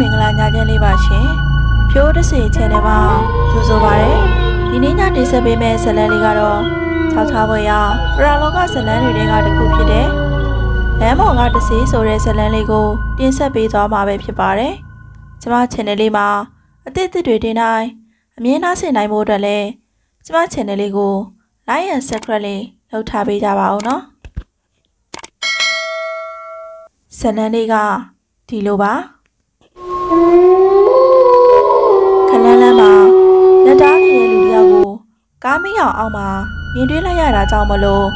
မင်္ဂလာညချမ်းလေးပါရှင်။ဖြိုးတစီချန်နယ်မှာကြိုဆိုပါရစေ။ဒီနေ့ညတင်ဆက်ပေးမယ့်ဇာတ်လမ်းလေးကတော့၆ချပွဲရပရာလောကဇာတ်လမ်းတွေကတစ်ခုဖြစ်တဲ့လမ်းမော်ကတစီဆိုတဲ့ဇာတ်လမ်းလေးကိုတင်ဆက်ပေးသွားမှာပဲဖြစ်ပါတယ်။ကျမ channel လေးမှာအသစ်အသစ်တွေတင်တိုင်းအမြင်နှားဆင်နိုင်ဖို့အတွက်လည်းကျမ channel လေးကို like and subscribe လေးလုပ်ထားပေးကြပါဦးနော်။ဇာတ်လမ်းလေးကဒီလိုပါ ခလန်းလန်းမှာလက်တားနေတဲ့လူတယောက်ကိုကားမင်းအောင်အောင်မှာမြင်တွေ့လိုက်ရတာကြောင့်မလို့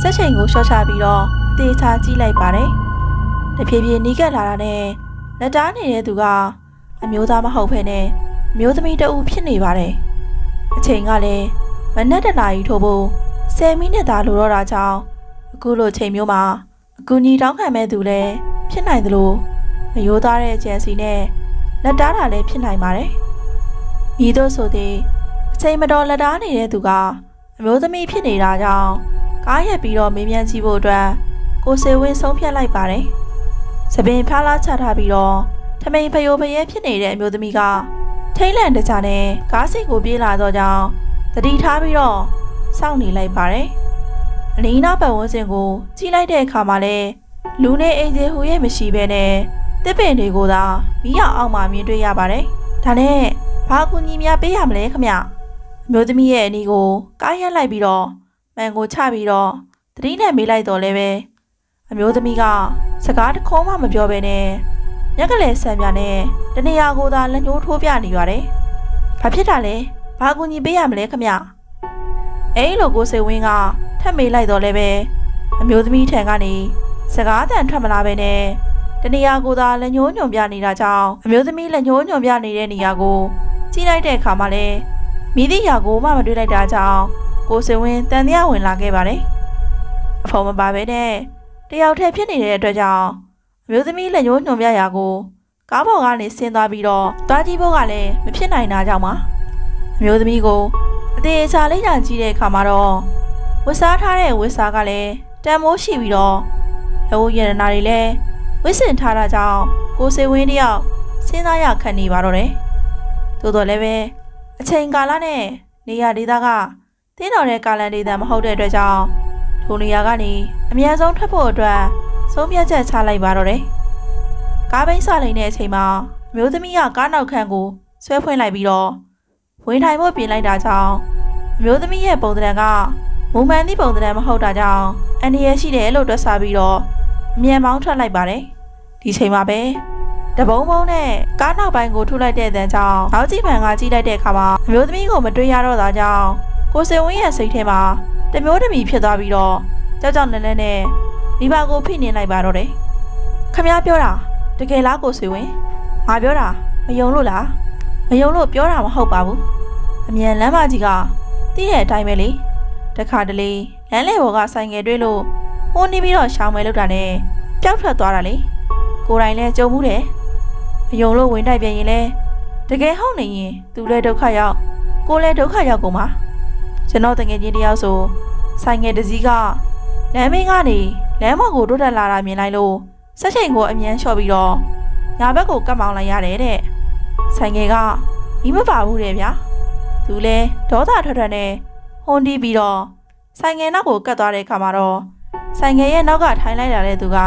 စက်ချိန်ကိုရှော့ချပြီးတော့အသေးချာကြည့်လိုက်ပါတယ်။တဖြည်းဖြည်းနီးကပ်လာတာနဲ့လက်တားနေတဲ့သူကအမျိုးသားမဟုတ်ဘဲနဲ့အမျိုးသမီးတအူဖြစ်နေပါတယ်။အချိန်ကလည်းမနက်တနာရီထို့ဖို့10မိနစ်သာလိုတော့တာကြောင့်အခုလိုချိန်မျိုးမှာအကူကြီးတောင်းခံမဲ့သူလည်းဖြစ်နိုင်သလိုမယိုးသားတဲ့ဂျန်စီနဲ့ လက်တားတာလည်းဖြစ်နိုင်ပါတယ်။ဤသို့ဆိုသည်အချိန်မတော်လက်တားနေတဲ့သူကအမျိုးသမီးဖြစ်နေတာကြောင့်ကားရက်ပြီးတော့မေးမြန်းကြည့်ဖို့အတွက်ကိုစေဝင်းဆုံးဖြတ်လိုက်ပါတယ်။သပင်ဖျားလားချထားပြီးတော့ထမိန်ဖယိုဖယဲဖြစ်နေတဲ့အမျိုးသမီးကထိတ်လန့်တကြနဲ့ကားစီကိုပြေးလာတော့ကြောင်းတတိထားပြီးတော့စောင့်နေလိုက်ပါတယ်။အနီးနားပတ်ဝန်းကျင်ကိုကြည့်လိုက်တဲ့အခါမှာလည်းလူနေအိမ်ကြီးဟူရဲ့မရှိဘဲနဲ့ တစ်ပင်တွေကိုသာမိရအောင်မှမြင်တွေ့ရပါတယ်။ဒါနဲ့ဘာကူညီများပေးရမလဲခမ။အမျိုးသမီးရဲ့အနီးကိုကားရက်လိုက်ပြီးတော့မန်ကိုချပြီးတော့တတိနဲ့မေးလိုက်တော့လဲပဲအမျိုးသမီးကစကားတခေါမှမပြောဘဲနဲ့ညက်ကလေးဆံပြနဲ့တနေရာကိုသာလက်ညှိုးထိုးပြနေရတယ်။ဘာဖြစ်တာလဲ။ဘာကူညီပေးရမလဲခမ။အဲ့လိုကိုစိတ်ဝင်းကထပ်မေးလိုက်တော့လဲပဲအမျိုးသမီးထံကနေစကားတန်ထွက်မလာပဲနဲ့ တနေရာကိုသာလက်ညှိုးညွန်ပြနေတာကြောင့်အမျိုးသမီးလက်ညှိုးညွန်ပြနေတဲ့နေရာကိုကြည့်လိုက်တဲ့အခါမှာလဲမိသည့်ရာကိုမှမတွေ့လိုက်တာကြောင့်ကိုစင်ဝင်းတန်တရားဝင်လာခဲ့ပါတယ်အဖေမပါပဲနဲ့တယောက်တည်းဖြစ်နေတဲ့အတွက်ကြောင့်အမျိုးသမီးလက်ညှိုးညွန်ပြရာကိုကားပေါ်ကနေဆင်းသွားပြီးတော့တွားကြည့်ဖို့ကလည်းမဖြစ်နိုင်တာကြောင့်ပါအမျိုးသမီးကိုအသေးအချာလေးချာကြည့်တဲ့အခါမှာတော့ဝတ်စားထားတဲ့ဝတ်စားကလည်းတန်မိုးရှိပြီးတော့လက်ဝတ်ရတနာတွေလည်း ဝစ်စင်ထားတာကြောင့်ကိုစေဝင်းတယောက်စဉ်းစားရခံနေပါတော့တယ်။သို့တော်လည်းပဲအချိန်ကာလနဲ့နေရာဒေသကတင်းတော်တဲ့ကာလန်ဒေသမဟုတ်တဲ့အတွက်ကြောင့်ထိုနေရာကနေအများဆုံးထွက်ဖို့အတွက်ဆုံးဖြတ်ချက်ချလိုက်ပါတော့တယ်။ကားဘိန်းစလိန်တဲ့အချိန်မှာအမျိုးသမီးကကားနောက်ခန်းကိုဆွဲဖွင့်လိုက်ပြီးတော့ဝင်ထိုင်ဖို့ပြင်လိုက်တာကြောင့်အမျိုးသမီးရဲ့ပုံသဏ္ဍာန်ကမူမှန်သည့်ပုံသဏ္ဍာန်မဟုတ်တာကြောင့်အန္တရာယ်ရှိတယ်လို့တွက်ဆပြီးတော့အ မြန်မောင်းထွက်လိုက်ပါတယ်ဒီချိန်မှာပဲတဘုံဘုံနဲ့ကားနောက်ပိုင်းကိုထုလိုက်တဲ့အတန်းကြောင့်နောက်ကြည့်မှန်ကကြည့်လိုက်တဲ့အခါမှာအမျိုးသမီးကိုမတွေ့ရတော့တာကြောင့်ကိုစင်ဝင်းရဲ့စိတ်ထဲမှာတမျိုးတမီဖြစ်သွားပြီးတော့ကြောက်ကြောက်နဲနဲနဲ့မိဘကိုဖိနေလိုက်ပါတော့တယ်ခမ ्या ပြောတာတကယ်လားကိုစင်ဝင်းငါပြောတာမယုံလို့လားမယုံလို့ပြောတာမဟုတ်ပါဘူးအမြန်လမ်းမကြီးကတည့်ရဲ့အတိုင်းပဲလေတခါတလေလမ်းလေဘော်ကဆိုင်ငယ်တွေ့လို့ ဟိုးနေပြီးတော့ရှောင်းမဲလောက်တာနဲ့ပျောက်ထွက်သွားတာလေကိုယ်တိုင်လည်းကြုံမှုတယ်အယုံလို့ဝင်တိုက်ပြန်ရင်လဲတကယ်ဟုတ်နေရင်သူလည်းဒုက္ခရောက်ကိုလည်းဒုက္ခရောက်ကုန်ပါကျွန်တော်တငယ်ချင်းတယောက်ဆိုဆိုင်ငယ်တစည်းကလမ်းမင်းကနေလမ်းမော်ကိုတိုးတက်လာတာမြင်လိုက်လို့ဆက်ချိန်ကိုအမြန်းလျှော့ပြီးတော့ညာဘက်ကိုကတ်မောင်းလိုက်ရတယ်တဲ့ဆိုင်ငယ်ကမိမပါဘူးတဲ့ဗျာသူလဲဒေါသထွက်ထွက်နဲ့ဟွန်တီးပြီးတော့ဆိုင်ငယ်နောက်ကိုကတ်သွားတဲ့အခါမှာတော့ ဆိုင်ငယ်ရဲ့နောက်ကထိုင်လိုက်တာတဲ့သူက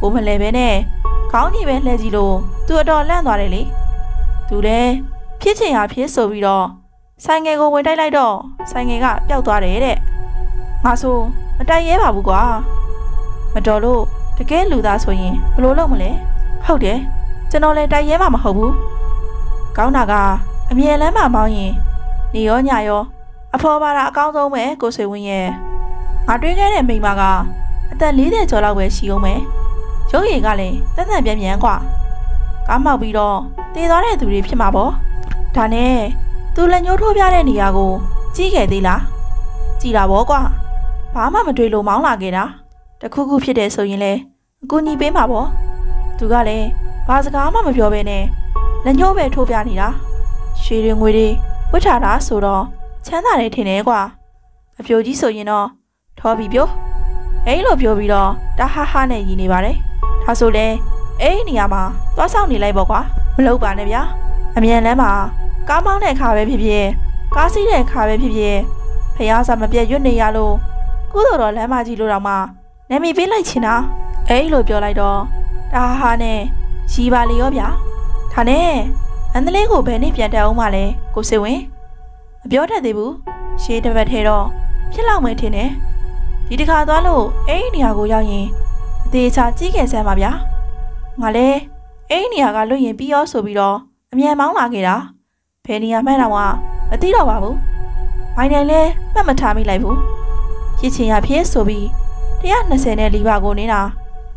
ကိုမလဲပဲနဲ့ခေါင်းကြီးပဲလှည့်ကြည့်လို့သူအတော်လန့်သွားတယ်လေသူလည်းဖြစ်ချင်ဟာဖြစ်ဆိုပြီးတော့ဆိုင်ငယ်ကိုဝင်တိုက်လိုက်တော့ဆိုင်ငယ်ကပျောက်သွားတယ်တဲ့ငါဆိုမတိုက်ရဲပါဘူးကွာမတော်လို့တကယ်လူသားဆိုရင်ဘယ်လိုလုပ်မလဲဟုတ်တယ်ကျွန်တော်လည်းတိုက်ရဲမှာမဟုတ်ဘူးကောင်းတာကအမြဲလမ်းမှာမောင်းရင်နေရောညရောအဖော်ပါတာအကောင်းဆုံးပဲကိုဆွေဝင်းရဲ့ ငါတွေးခဲ့တဲ့မိန်းမကအသက်40ကျော်လောက်ပဲရှိအောင်မယ်။ရုပ်ရည်ကလည်းတန်တန်ပြန်ပြန်ကွာ။ကားမောက်ပြီးတော့တည်သွားတဲ့သူတွေဖြစ်မှာပေါ့။ဒါနဲ့သူလက်ညှိုးထိုးပြတဲ့နေရာကိုကြည့်ခဲ့သေးလား။ကြည်တာပေါ့ကွာ။ဘာမှမတွေ့လို့မောင်းလာခဲ့တာ။တခုခုဖြစ်တယ်ဆိုရင်လည်းအကူညီပေးမှာပေါ့။သူကလည်းဘာစကားမှမပြောဘဲနဲ့လက်ညှိုးပဲထိုးပြနေတာ။ရွှေတွေငွေတွေဝှက်ထားတာဆိုတော့ချမ်းသာတယ်ထင်တယ်ကွာ။အပြိုကြီးဆိုရင်တော့ ထောပြီးပြောအဲ့လိုပြောပြီးတော့တဟားဟားနဲ့ရည်နေပါတယ်ဒါဆိုလဲအဲ့ဒီနေရာမှာသွားဆောင်နေလိုက်ပေါ့ကွာမလုပ်ပါနဲ့ဗျာအမြန်လမ်းမှာကားမောင်းတဲ့ခါပဲဖြစ်ဖြစ်ကားစီးတဲ့ခါပဲဖြစ်ဖြစ်ဖះစာမပြတ်ရွတ်နေရလို့ကုသိုလ်တော်လမ်းမကြီးလို့တော့မှနာမည်ပေးလိုက်ချင်တာအဲ့လိုပြောလိုက်တော့ဒါဟာနဲ့ရီပါလေရောဗျာဒါနဲ့အန်ဒလေးကိုဘယ်နေ့ပြန်တက်အောင်မလဲကိုစေဝင်မပြောတတ်သေးဘူးရှေးတစ်ပတ်ထဲတော့ဖြစ်လောက်မယ်ထင်တယ် ဒီတစ်ခါသွားလို့အဲ့ဒီနေရာကိုရောက်ရင်အသေးချာကြီးကျယ်ဆန်းပါဗျာငါလည်းအဲ့ဒီနေရာကလွတ်ရင်ပြီးရောဆိုပြီးတော့အမြန်မောင်းလာခဲ့တာဘယ်နေရာမှန်းတော့မသိတော့ပါဘူးဘိုင်နိုင်လဲမှတ်မထားမိလိုက်ဘူးရစ်ချင်ရဖြစ်ဆိုပြီး120နဲ့လီဘာကိုနေတာ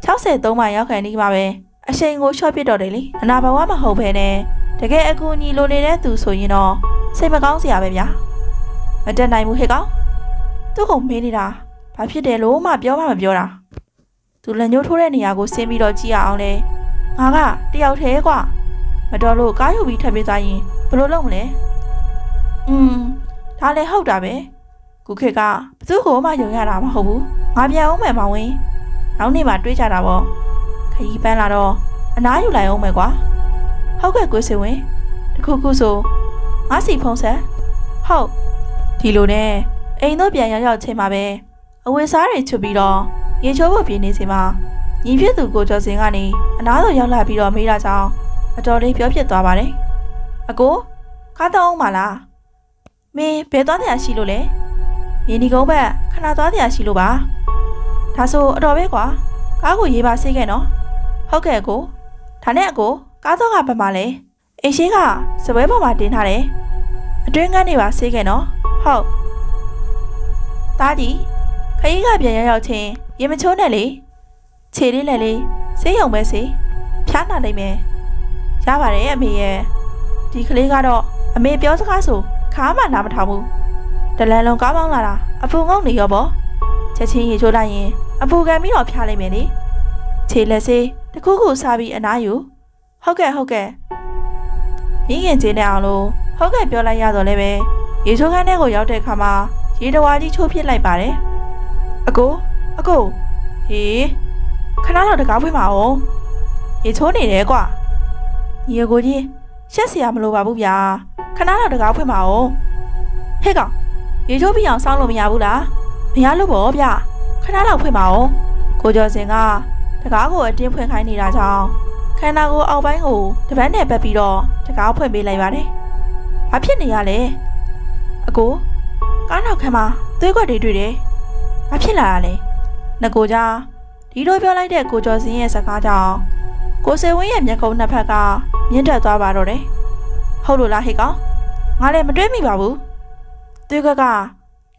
63မှရောက်ခံနေပါပဲအချိန်ကိုရှော့ပစ်တော့တယ်လေအနာဘဝမဟုတ်ဘဲနဲ့တကယ်အကူအညီလိုနေတဲ့သူဆိုရင်တော့စိတ်မကောင်းစရာပဲဗျာမတက်နိုင်ဘူးဟဲ့ကောင်သူ့ကိုမေးနေတာ ဘာဖြစ်တယ်လို့မှပြောမှမပြောတာသူလက်ညှိုးထိုးတဲ့နေရာကိုဆင်းပြီးတော့ကြည့်ရအောင်လေငါကတယောက်တည်းကွာမတော်လို့ကားယူပြီးထပ်ပေးသွားရင်ဘယ်လိုလုပ်မလဲอืมဒါလည်းဟုတ်တာပဲခုခေတ်ကဘသူ့ကိုမှယုံရတာမဟုတ်ဘူးငါပြန်အောင်မယ်မောင်ဝင်နောက်နေ့မှတွေးကြတာပေါ့ခရီးပန်းလာတော့အနားယူလိုက်အောင်မယ်ကွာဟုတ်ကဲ့ကိုစေဝင်တခုခုဆိုငါစီဖုံးဆက်ဟုတ်ဒီလိုနဲ့အိမ်တော့ပြန်ရောက်ရောက်ချိန်မှာပဲ အဝတ်စားတွေချွတ်ပြီးတော့ရေချိုးဖို့ပြင်းနေစီမှာညီဖြစ်သူကိုကျော်စင်ကနေအနားတော်ရောက်လာပြီးတော့မေးတာကြောင့်အတော်လေးပြောဖြစ်သွားပါတယ်အကိုကားတော့အောင်မလားမင်းဘယ်သွားတရားရှိလို့လဲရင်းဒီကုန်းဘက်ခဏသွားတရားရှိလို့ပါဒါဆိုအတော်ပဲကွာကားကိုရေးပါဆေးခဲ့နော်ဟုတ်ကဲ့အကိုဒါနဲ့အကိုကားတော့ကဘယ်မှာလဲအိမ်ရှိကစပွဲပေါ်မှာတင်ထားတယ်အတွင်းကန်းနေပါဆေးခဲ့နော်ဟုတ်တားကြီး ခရီးကပြန်ရောက်ရောက်ချင်းရေမချိုးနဲ့လေခြေလေးလည်းလေးဆေးရုံပဲစေဖျားနာနိုင်မယ်ရပါတယ်အမေရဲ့ဒီကလေးကတော့အမေပြောစကားဆိုခါမှနားမထောင်ဘူးတလန်လုံးကားမောင်းလာတာအပူငုံနေရောပေါ့ချက်ချင်းရေချိုးလိုက်ရင်အပူကန်ပြီးတော့ဖျားလိုက်မယ်လေခြေလက်စေးတခုခုစားပြီးအနားယူဟုတ်ကဲ့ဟုတ်ကဲ့ရင်းရင်ကျင်းနေအောင်လို့ဟုတ်ကဲ့ပြောလိုက်ရတော့လည်းပဲရေချိုးခန်းထဲကိုရောက်တဲ့အခါမှာရေတဝါကြီးချိုးဖြစ်လိုက်ပါတယ် အကိုအကိုဟေးခဏတော့တကားဖွင့်ပါအောင်ရေချိုးနေတယ်ကွာညီအကိုကြီးရှက်စရာမလိုပါဘူးဗျာခဏတော့တကားဖွင့်ပါအောင်ဟဲ့ကောင်ရေချိုးပြီးအောင်စောင်းလို့မရဘူးလားမရလို့ပေါ့ဗျခဏတော့ဖွင့်ပါအောင်ကိုကျော်စင်ကတကားကိုအတင်းဖွင့်ခိုင်းနေတာကြောင့်ခန္ဓာကိုယ်အောက်ပိုင်းကိုတပတ်နဲ့ပတ်ပြီးတော့တကားဖွင့်ပေးလိုက်ပါတယ်ဘာဖြစ်နေရလဲအကိုကားနောက်ခန်းမှာသွေးကွက်တွေတွေ့တယ် ဘာဖြစ်လာတာလဲငကိုကြားဒီလိုပြောလိုက်တဲ့ကိုကျော်စင်းရဲ့စကားကြောင့်ကိုစေဝင်းရဲ့မျက်ခုံးနှစ်ဖက်ကမြင့်တက်သွားပါတော့တယ်။ဟုတ်လို့လားဟေ့ကောင်ငါလည်းမတွေးမိပါဘူး။သူကက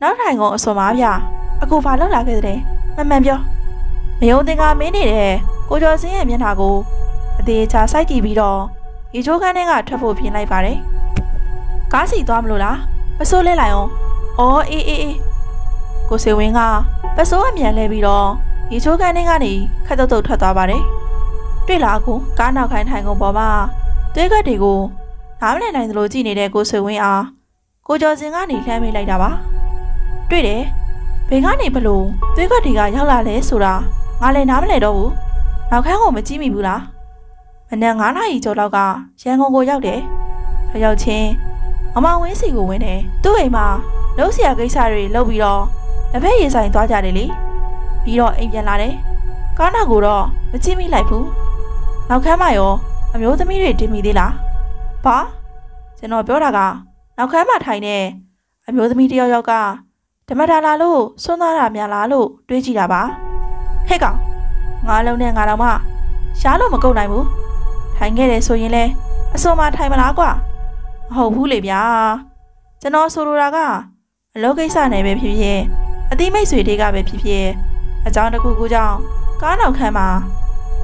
နောက်ထိုင်ကုန်အစော်ပါဗျ။အခုဘာလုပ်လာခဲ့တဲ့မမှန်ပြောမယုံတင်ကမင်းနေတဲ့ကိုကျော်စင်းရဲ့မျက်နှာကိုအသေးချာစိုက်ကြည့်ပြီးတော့ရေချိုးခန်းထဲကထွက်ဖို့ပြင်လိုက်ပါတယ်။ကားစီသွားမလို့လားပစိုးလဲလိုက်အောင်။အော်အေးအေးအေး ကိုစေဝင်းကပစိုးအမြန်လဲပြီးတော့ရေချိုးခန်းထဲကနေခက်တုတ်တုတ်ထွက်သွားပါတယ်။တွေ့လားကိုကားနောက်ခိုင်းထိုင်ကုန်ပေါ်မှာသွေးကက်တွေကိုနားမလည်နိုင်သလိုကြည့်နေတဲ့ကိုစေဝင်းအားကိုကျော်စင်ကနေလှမ်းမိလိုက်တာပါ။တွေ့တယ်။ဘယ်ကနေဘလို့သွေးကက်တွေကရောက်လာလဲဆိုတာငါလည်းနားမလည်တော့ဘူး။နောက်ခန်းကိုမကြည့်မိဘူးလား။မနက်9နာရီကျော်လောက်ကရန်ကုန်ကိုရောက်တယ်။ရောက်ချင်းအမဝင်းစီကိုဝင်တယ်။သူ့အိမ်မှာလုံးဆရာကိစ္စတွေလုပ်ပြီးတော့ လက်ဖက်ရည်ဆိုင်သွားကြတယ်လေ။ပြီးတော့အိမ်ပြန်လာတယ်။ကားနာကိုတော့မကြည့်မိလိုက်ဘူး။နောက်ခန်းမှာရောအမျိုးသမီးတွေတင်မိသေးလား။ဘာကျွန်တော်ပြောတာကနောက်ခန်းမှာထိုင်နေအမျိုးသမီးတယောက်ယောက်ကဓမ္မဒါလာလို့စွန့်သွားတာများလားလို့တွေးကြည့်တာပါ။ဟဲ့ကောင်ငါလုံးနဲ့ငါတော့မှရှားလို့မကုန်နိုင်ဘူး။ထိုင်ခဲ့တယ်ဆိုရင်လဲအစုံမထိုင်မလားကွာ။မဟုတ်ဘူးလေဗျာ။ကျွန်တော်ဆိုလိုတာကအလုပ်ကိစ္စနဲ့ပဲဖြစ်ဖြစ် အတိမိတ်ဆွေတွေကပဲဖြစ်ဖြစ်အကြောင်းတစ်ခုခုကြောင့်ကားနောက်ခန်းမှာ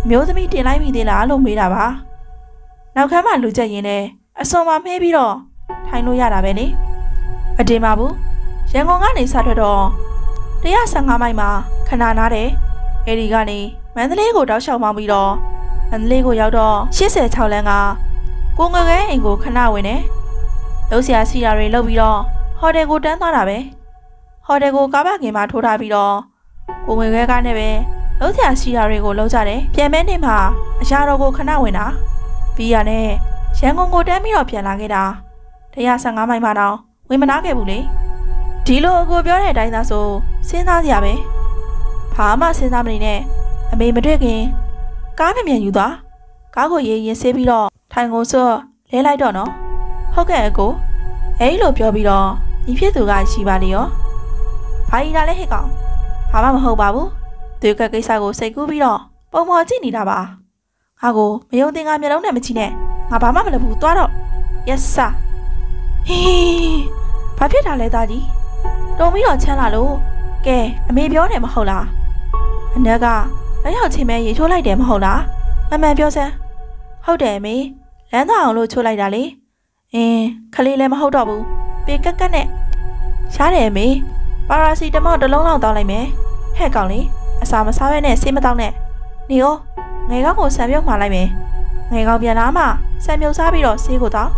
အမျိုးသမီးတင်လိုက်မိသေးလားလို့မေးတာပါနောက်ခန်းမှာလူချက်ရင်းနဲ့အစုံမှာမှဲပြီးတော့ထိုင်လို့ရတာပဲလေအတင်ပါဘူးရန်ကုန်ကနေစထွက်တော့115မိုင်မှာခဏနားတယ်အဲဒီကနေမန္တလေးကိုတောက်လျှောက်မောင်းပြီးတော့မန္တလေးကိုရောက်တော့86လမ်းကကိုငငယ်အိမ်ကိုခဏဝင်တယ်လှုပ်ရှားစီတာတွေလုပ်ပြီးတော့ဟိုတယ်ကိုတန်းသွားတာပဲ ဟိုတယ်ကိုကားပါခင်မှာထိုးထားပြီးတော့ကိုဝင်ခဲကားနဲ့ပဲလလုံးချာရှိတာတွေကိုလုံးကြတယ်ပြန်မဲနေမှာအရာတော်ကိုခဏဝင်တာပြီးရနဲ့ရန်ကုန်ကိုတန်းပြီးတော့ပြန်လာခဲ့တာ115မိုင်မှတော့ဝင်မနာခဲ့ဘူးလေဒီလိုအကိုပြောတဲ့အတိုင်းသာဆိုစဉ်းစားကြရပဲဘာမှစဉ်းစားမနေနဲ့အမေမတွေ့ခင်ကားမြန်မြန်ယူသွားကားကိုရေးရင်ဆေးပြီးတော့ထိုင်ကုန်စော့လဲလိုက်တော့နော်ဟုတ်ကဲ့အကိုအဲ့လိုပြောပြီးတော့ညီဖြစ်သူကရှိပါလေရော ဘာကြီးလာလဲဟဲ့ကောင်ဘာမှမဟုတ်ပါဘူးသူကကိစ္စကိုစိတ်ကူးပြီးတော့ပုံပေါ်ကြည့်နေတာပါငါကိုမယုံသင်္ကာမျိုးလုံးနဲ့မချီနဲ့ငါဘာမှမလုပ်ဘူးသွားတော့ yes sir ဟေးဘာဖြစ်တာလဲသားကြီးတုံပြီးတော့ချမ်းလာလို့ကဲအမေပြောတယ်မဟုတ်လားအနက်ကလက်ရောက်ချင်းမဲရေချိုးလိုက်တယ်မဟုတ်လားမမှန်ပြောစမ်းဟုတ်တယ်အမေလမ်းသွားအောင်လို့ချိုးလိုက်တာလေအင်းခလေးလည်းမဟုတ်တော့ဘူးပေကက်ကက်နဲ့ရှားတယ်အမေ ပါရာစီတမောက်တစ်လုံးလောက်တောင်းလိုက်မယ်ဟဲ့ကောင်လေးအစာမစားဘဲနဲ့ဆေးမတောင်းနဲ့နေရောငယ်ကောင်းကိုဆံပြုတ်မှာလိုက်မယ်ငယ်ကောင်းပြန်လာမှဆံပြုတ်စားပြီးတော့ဆေးကိုတောင်း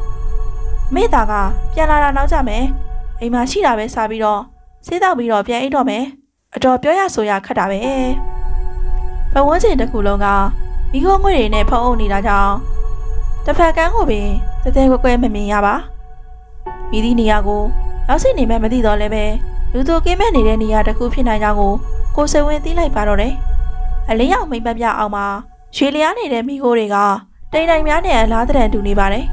မိသားကပြန်လာတာနောက်ကြမယ်အိမ်မှာရှိတာပဲစားပြီးတော့ဆေးတောက်ပြီးတော့ပြန်အိတ်တော့မယ်အတော်ပြောရဆိုရခက်တာပဲဘဝန်းကျင်တစ်ခုလုံးကမိခိုးငွေတွေနဲ့ဖုံးအုပ်နေတာကြောင့်တစ်ဖက်ကန်းကိုပင်တသေးကွယ်ကွယ်မမြင်ရပါမိသည့်နေရာကိုရောက်စီနေမှမသိတော့လည်းပဲ လူသူကင်းမဲ့နေတဲ့နေရာတစ်ခုဖြစ်နိုင်ကြောင်းကိုကိုစဝင်းသိလိုက်ပါတော့တယ်အလင်းရောင်မိမ့်ပတ်ပြအောင်မှာရွှေလျားနေတဲ့မိခိုးတွေကတိမ်တိုင်များနဲ့အလားတရံတူနေပါတယ်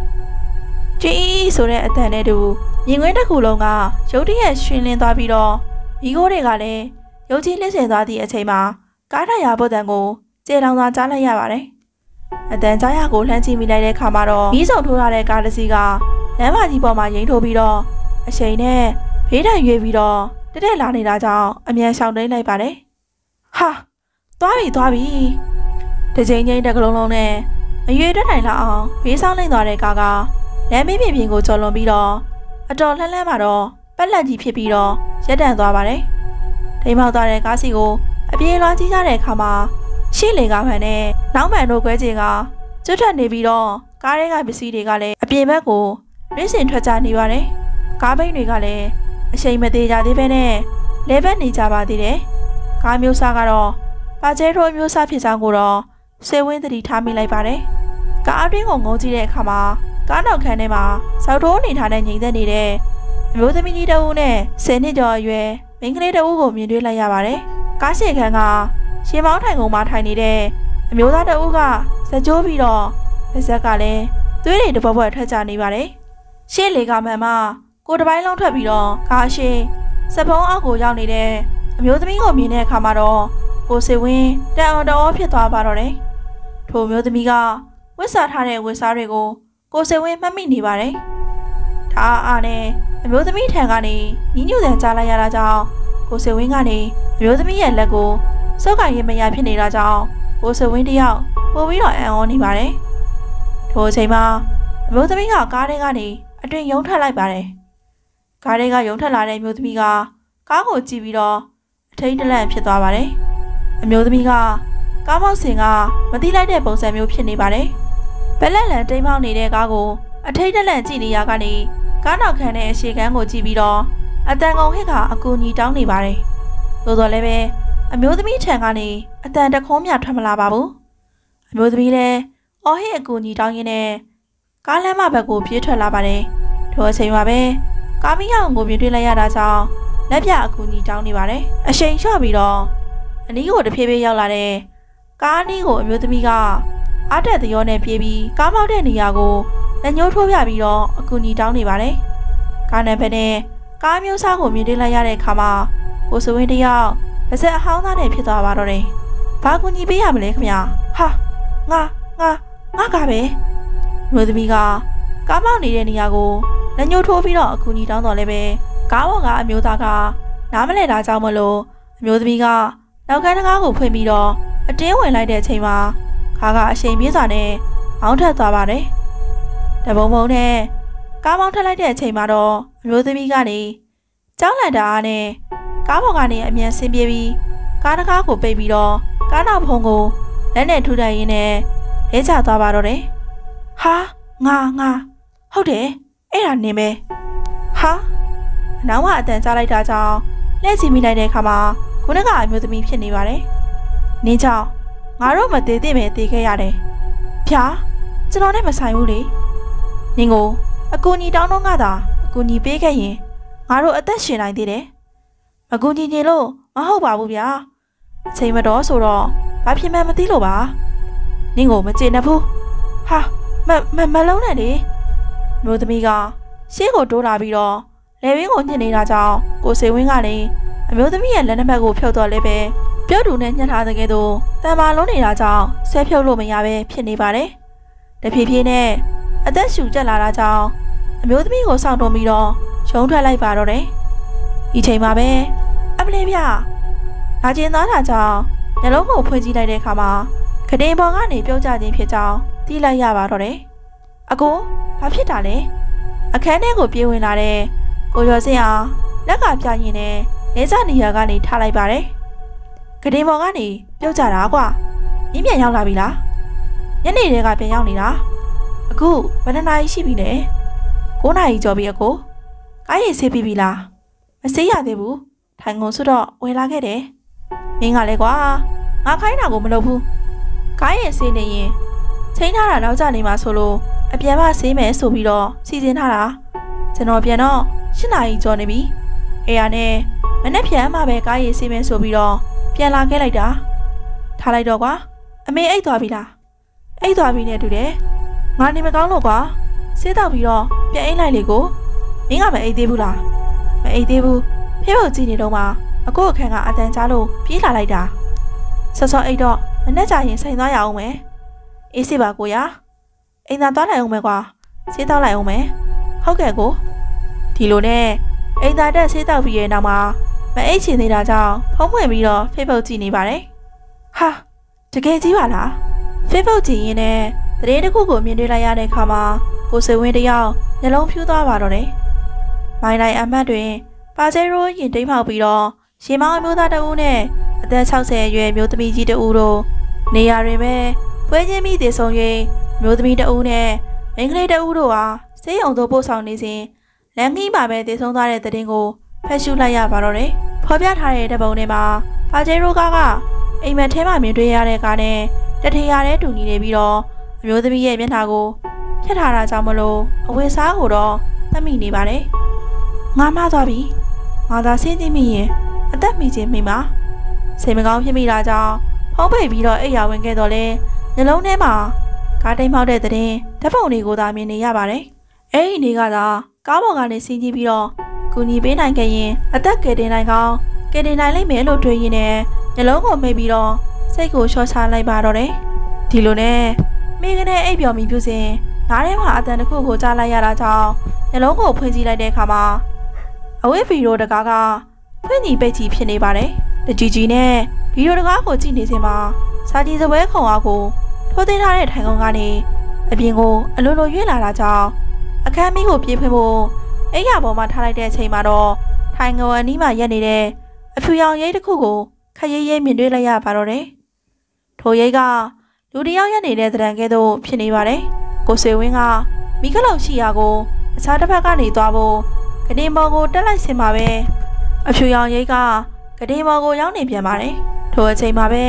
ကြီးဆိုတဲ့အတန်နဲ့တူမြင်ကွင်းတစ်ခုလုံးကရုတ်တရက်ရှင်လင်းသွားပြီးတော့မိခိုးတွေကလည်းရုတ်ကြီးလစ်ဆင်သွားသည့်အချိန်မှာကားထရာဘုတ်တန်ကိုကျေတောင်သာကြားလိုက်ရပါတယ်။အတန်ကြားရကိုလှမ်းကြည့်မိလိုက်တဲ့ခါမှာတော့မီးစုံထိုးထားတဲ့ကားတစ်စီးကလမ်းမကြီးပေါ်မှာရိမ့်ထိုးပြီးတော့အချိန်နဲ့ ဘေးတိုင်ရွေးပြီးတော့တက်တက်လာနေတာကြောင့်အမြန်ရှောင်တိန်လိုက်ပါတယ်။ဟာသွားပြီသွားပြီ။တစ်ချိန်ချင်းတကလုံးလုံးနဲ့အရွေတက်တိုင်လာအောင်ဘေးဆောင်လိုက်သွားတဲ့ကားကလမ်းမေးပြင်ပြင်ကိုကျော်လွန်ပြီးတော့အတော်လှမ်းလှမ်းမှာတော့ပက်လက်ကြီးဖြစ်ပြီးတော့ရက်တန်သွားပါတယ်။ဒိမ်မောက်သွားတဲ့ကားစီကိုအပြေးလွှားကြီးကြတဲ့အခါမှာရှေ့လေကားမှန်နဲ့နောက်မှန်တို့ခွဲချင်ကကျွတ်ထက်နေပြီးတော့ကားထဲကပစ္စည်းတွေကလည်းအပြင်ဘက်ကိုရင်းစင်ထွက်ကြနေပါတယ်။ကားဘိန်းတွေကလည်း အချိန်မသေးကြသေးပဲနဲ့လဲဘက်နေကြပါသေးတယ်။ကားမျိုးစားကတော့ပါကျဲထိုးမျိုးစားဖြစ်ကြောင်းကိုတော့စေဝင်းသတိထားမိလိုက်ပါတယ်။ကားအတွင်းကိုငုံကြည့်တဲ့အခါမှာကားနောက်ခန်းထဲမှာစောက်ထိုးနေထားတဲ့ညီသက်နေတဲ့အမျိုးသမီးကြီးတဦးနဲ့10နှစ်ကျော်အရွယ်မိန်းကလေးတဦးကိုမြင်တွေ့လိုက်ရပါတယ်။ကားရှေ့ခန်းကရှင်းမောင်းထိုင်ကုန်မှာထိုင်နေတဲ့အမျိုးသားတဦးကစကြိုးပြီးတော့ပါဇက်ကလည်းသွေးတွေတပွက်ပွက်ထွက်ကြနေပါတယ်။ရှေ့လေကမှန်မှ ကိုတပိုင်းလုံးထွက်ပြီးတော့ကားရှိစပုံးအောက်ကိုရောက်နေတဲ့အမျိုးသမီးကိုမြင်တဲ့အခါမှာတော့ကိုစေဝင်းတန်အောင်တော်ဖြစ်သွားပါတော့တယ်။ထိုမျိုးသမီးကဝတ်စားထားတဲ့ဝတ်စားတွေကိုကိုစေဝင်းမှတ်မိနေပါတယ်။ဒါအားနဲ့အမျိုးသမီးထံကနေညီညွတ်တဲ့ကြားလိုက်ရတာကြောင့်ကိုစေဝင်းကနေအမျိုးသမီးရဲ့လက်ကိုစောက်ကရင်မရဖြစ်နေတာကြောင့်ကိုစေဝင်းတယောက်ပို့ပြီးတော့အံ့ဩနေပါတယ်။ထိုအချိန်မှာအမျိုးသမီးကကားထဲကနေအတွင်ယုံထွက်လိုက်ပါတယ်။ ကားထဲကယုံထွက်လာတဲ့အမျိုးသမီးကကားကိုကြည့်ပြီးတော့အထိန်တလန့်ဖြစ်သွားပါတယ်။အမျိုးသမီးကကားမောက်စင်ကမတိလိုက်တဲ့ပုံစံမျိုးဖြစ်နေပါတယ်။ဘက်လက်လန်တိမ်မောက်နေတဲ့ကားကိုအထိန်တလန့်ကြည့်နေရကနေကားနောက်ခန်းနဲ့အရှိခန်းကိုကြည့်ပြီးတော့အတန်ကုန်ဟစ်ကအကူညီတောင်းနေပါတယ်။သို့တော်လည်းပဲအမျိုးသမီးထံကနေအတန်တခုံးမြထွက်မလာပါဘူး။အမျိုးသမီးလည်းအော်ဟစ်အကူညီတောင်းရင်းနဲ့ကားလမ်းမဘက်ကိုပြေးထွက်လာပါတယ်။ထိုအချိန်မှာပဲ ကားမီးအောင်ကိုမြင်တွေ့လိုက်ရတာကြောင့်လက်ပြအကူညီတောင်းနေပါတယ်။အရှိန်လျှော့ပြီးတော့အနီးကိုတဖြည်းဖြည်းရောက်လာတဲ့ကားအနီးကိုအမျိုးသမီးကအားတက်သရောနဲ့ပြေးပြီးကားမောက်တဲ့နေရာကိုလက်ညှိုးထိုးပြပြီးတော့အကူညီတောင်းနေပါတယ်။ကားနံပါတ်နဲ့ကားမျိုးစားကိုမြင်တွေ့လိုက်ရတဲ့အခါမှာကိုစဝင်းတယောက်ပါဇက်အဟောင်းသားနဲ့ဖြစ်သွားပါတော့တယ်။ဘာကူညီပေးရမလဲခင်ဗျာ။ဟာငါငါငါကပဲမျိုးသမီးကကားမောက်နေတဲ့နေရာကို လက်ညှိုးထိုးပြီးတော့အကူညီတောင်းတော်လဲပဲကားပေါ်ကအမျိုးသားကနားမလဲတာကြောင့်မလို့အမျိုးသမီးကနောက်ကန်းတကားကိုဖွင့်ပြီးတော့အတင်းဝင်လိုက်တဲ့အချိန်မှာခါကအရှိန်ပြေးစွာနဲ့အောင်းထက်သွားပါတယ်။တဘုံဘုံနဲ့ကားမောင်းထက်လိုက်တဲ့အချိန်မှာတော့အမျိုးသမီးကနေကြောက်လန့်တာအားနဲ့ကားပေါ်ကနေအမြန်ဆင်းပြေးပြီးကားတကားကိုပိတ်ပြီးတော့ကားနောက်ဖုံကိုလက်နဲ့ထူထပ်ရင်းနဲ့လဲကျသွားပါတော့တယ်။ဟာငါငါဟုတ်တယ် အဲ့ဒါနေမဲဟာအနောင်ကအတန်ကြားလိုက်တာကြောင့်လက်ချီမိလိုက်တဲ့အခါမှာခုနကအမျိုးသမီးဖြစ်နေပါတယ်နင်းကြောင့်ငါတို့မသေးသေးပဲတည်ခဲ့ရတယ်။ဖျားကျွန်တော်နဲ့မဆိုင်ဘူးလေ။နင်းကိုအကူညီတောင်းတော့ငါသာအကူညီပေးခဲ့ရင်ငါတို့အသက်ရှင်နိုင်သေးတယ်။အကူညီညီလို့မဟုတ်ပါဘူးဗျာ။အချိန်မတော်ဆိုတော့ဘာဖြစ်မှန်းမသိလို့ပါ။နင်းကိုမကျေနပ်ဘူး။ဟာမမမလုံးနဲ့လေ။ မျိုးသမီးကရှေ့ကိုတိုးလာပြီးတော့လေဝင်းကိုညှစ်နေတာကြောင့်ကိုစေဝင်းကလည်းအမျိုးသမီးရဲ့လက်နက်ဘက်ကိုဖြုတ်တော့လဲပဲပြော့တူနဲ့ညှက်ထားတဲ့ကဲ့သို့တန်မာလုံးနေတာကြောင့်ဆဲဖြုတ်လို့မရပဲဖြစ်နေပါတယ်။တဖြည်းဖြည်းနဲ့အသက်ရှူကျက်လာတာကြောင့်အမျိုးသမီးကိုစောင့်တုံးပြီးတော့ရုံးထွက်လိုက်ပါတော့တယ်။ဒီချိန်မှာပဲအမလေးဗျ။နာကျင်သားတာကြောင့်ညလုံးကိုဖွင့်ကြည့်လိုက်တဲ့အခါမှာခဒိန်ပေါ်ကနေပြုတ်ကျခြင်းဖြစ်ကြောင်းသိလိုက်ရပါတော့တယ်။ အကိုဘာဖြစ်တာလဲ။အခန်းထဲကိုပြေးဝင်လာတဲ့ကိုရော်စင်အောင်လက်ကပြရင်နဲ့နေစနေရာကနေထားလိုက်ပါတယ်။ကတင်ပေါ်ကနေပြုတ်ကြတာကွာ။မြင်းပြန်ရောက်လာပြီလား။ညနေတည်းကပြန်ရောက်နေတာ။အခုဘယ်နှစ်နာရီရှိပြီလဲ။9နာရီကျော်ပြီအကို။ကားရည်ဆေးပြီးပြီလား။မဆေးရသေးဘူး။ထိုင်ကုန်ဆိုတော့ဝယ်လာခဲ့တယ်။မင်းကလည်းကွာငါခိုင်းတာကိုမလုပ်ဘူး။ကားရည်ဆေးနေရင်ချိန်ထားတာနောက်ကျနေမှာဆိုလို့ အပြန်မဆေးမယ်ဆိုပြီးတော့စီစဉ်ထားတာ။ကျွန်တော်ပြန်တော့၈နာရီကျော်နေပြီ။အေးရနဲ့မနေ့ပြန်မှပဲကားရည်ဆေးမယ်ဆိုပြီးတော့ပြန်လာခဲ့လိုက်တာ။ထားလိုက်တော့ကွာ။အမေအိတ်သွားပြီလား။အိတ်သွားပြီနဲ့တူတယ်။ငါနေမကောင်းလို့ကွာ။ဆေးတော့ပြီးတော့ပြန်အိတ်လိုက်လေကို။မင်းကမအိတ်သေးဘူးလား။မအိတ်သေးဘူး။ဖေးဖို့ကြည့်နေတော့မှအကိုအခန်းကအတန်ကြားလို့ပြေးလာလိုက်တာ။ဆော့ဆော့အိတ်တော့မနေ့ကျရင်ဆိုင်သွားရအောင်မယ်။အေးစေပါကိုရ။ အိမ်သာသွားလိုက်အောင်မယ်ကွာ။ဆေးတောက်လိုက်အောင်မယ်။ဟုတ်ကဲ့ကို။ဒီလိုနဲ့အိမ်သာတက်ဆေးတောက်ပြီးရဲ့နောက်မှာမအိတ်ချင်နေတာကြောင့်ဖုံးဖွင့်ပြီးတော့ Facebook ကြည့်နေပါတယ်။ဟာတကယ်ကြီးပါလား။ Facebook ကြည့်ရင်လည်းသတင်းတစ်ခုကိုမြင်တွေ့လိုက်ရတဲ့အခါမှာကိုစေဝင်းတယောက်နှလုံးဖြူးသွားပါတော့တယ်။မိုင်းလိုက်အမတ်တွင် ပါဂျေရိုရင်တိမ်ပေါက်ပြီးတော့ရေမောင်းအမျိုးသားတဦးနဲ့အသက်60အရွယ်မျိုးသမီးကြီးတဦးတို့နေရာတွင်ပဲပွဲချင်းမိသေးဆုံး၍ မျိုးသမီးတဦးနဲ့မိန်းကလေးတဦးတို့ဟာစေးရုံသို့ပို့ဆောင်နေစဉ်လမ်းကြီးမှာပဲတည်ဆုံးသွားတဲ့တဲ့တင်ကိုဖက်ရှုလိုက်ရပါတော့တယ်။ဖော်ပြထားတဲ့တပုံထဲမှာပါဂျေရိုကားကအိမ်မက်ထဲမှာမြင်တွေ့ရတဲ့ကားနဲ့တထရာတဲ့တူညီနေပြီးတော့အမျိုးသမီးရဲ့မျက်နှာကိုဖြတ်ထားတာကြောင့်မလို့အဝတ်စားကိုတော့သတ်မိနေပါတယ်။ငါမသွားပြီ။ငါသာဆင်းကြည့်မိရင်အသက်မိခြင်းမိမှာစိတ်မကောင်းဖြစ်မိတာကြောင့်ဖုံးပိတ်ပြီးတော့အိပ်ယာဝင်ခဲ့တော့လဲနှလုံးထဲမှာ ကားတိမ်မောက်တဲ့တဲ့ဓာတ်ပုံတွေကိုသာမြင်နေရပါတယ်။အဲ့ဒီနေ့ကသာကားပေါ်ကနေဆင်းကြည့်ပြီးတော့ကူညီပေးနိုင်ခဲ့ရင်အသက်ကယ်တင်နိုင်ကောင်းကယ်တင်နိုင်လိမ့်မယ်လို့တွေးရင်းနဲ့နှလုံးကိုမိတ်ပြီးတော့စိတ်ကိုလျှော့ချလိုက်ပါတော့တယ်။ဒီလိုနဲ့မိကနေအိပ်ပျော်မိပြုစဉ်နားထဲမှာအတန်တစ်ခုကိုကြားလိုက်ရတာကြောင့်နှလုံးကိုဖွင့်ကြည့်လိုက်တဲ့အခါမှာအဝိဗီရိုတကားကဖွင့်ကြည့်ပိတ်ကြည့်ဖြစ်နေပါတယ်။တကြီးကြီးနဲ့ဗီဒီယိုတကားကိုကြည့်နေစဉ်မှာစာကြည့်စပွဲခုံအားကို ထိုးသိမ်းထားတဲ့ထိုင်ကုန်ကနေအပြင်ကိုအလိုလိုရွေ့လာတာကြောင့်အခန်းမီးကိုပြေးဖွင့်ဖို့အိယာပေါ်မှာထားလိုက်တဲ့အချိန်မှာတော့ထိုင်ကုန်အနီးမှာရက်နေတဲ့အဖြူရောင်ရိတ်တစ်ခုကိုခက်ရဲရဲမြင်တွေ့လိုက်ရပါတော့တယ်။ထိုရိတ်ကလူတစ်ယောက်ရက်နေတဲ့သဏ္ဍာန်ကဲ့သို့ဖြစ်နေပါတယ်။ကိုစေဝင်းကမိခလောက်ရှိရာကိုအခြားတစ်ဖက်ကနေသွားဖို့ကတင်ပေါ်ကိုတက်လိုက်စင်ပါပဲ။အဖြူရောင်ရိတ်ကကတင်ပေါ်ကိုရောက်နေပြန်ပါတယ်။ထိုအချိန်မှာပဲ